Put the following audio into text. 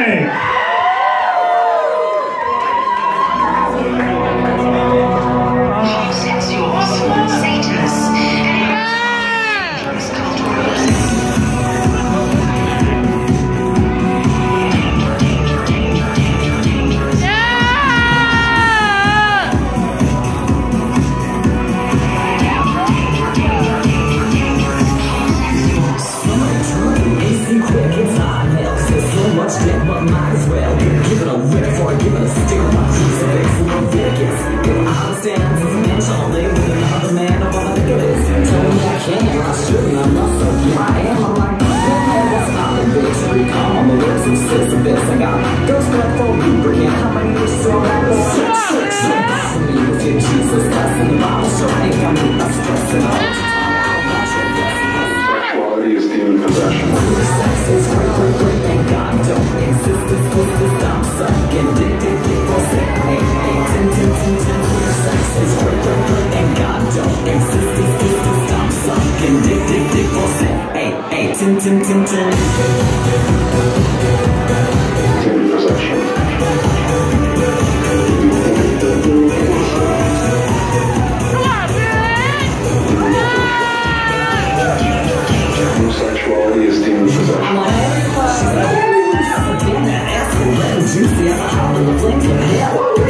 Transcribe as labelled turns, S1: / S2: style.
S1: Amém! do tin, tin, tin, tin. Sexuality is
S2: demon possession.
S1: I want every question. I'm.